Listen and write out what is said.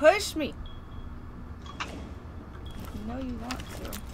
push me. You know you want to.